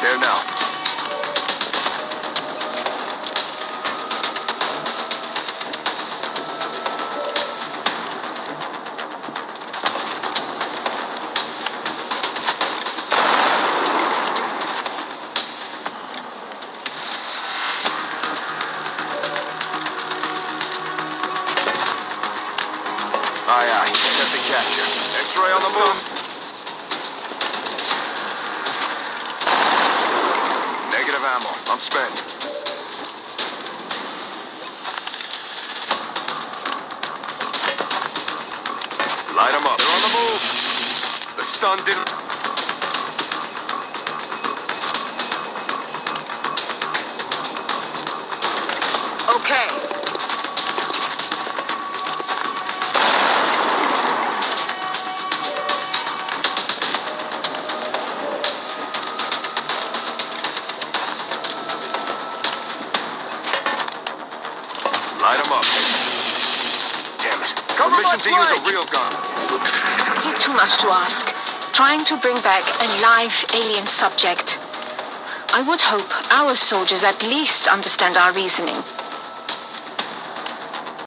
There now. Oh, aye, aye. The capture. X-ray on the move. Ammo. I'm spent. Light 'em up. They're on the move. The stun didn't... Okay. Light 'em up. Damn it. Cover Permission to use a real gun. Is it too much to ask? Trying to bring back a live alien subject. I would hope our soldiers at least understand our reasoning.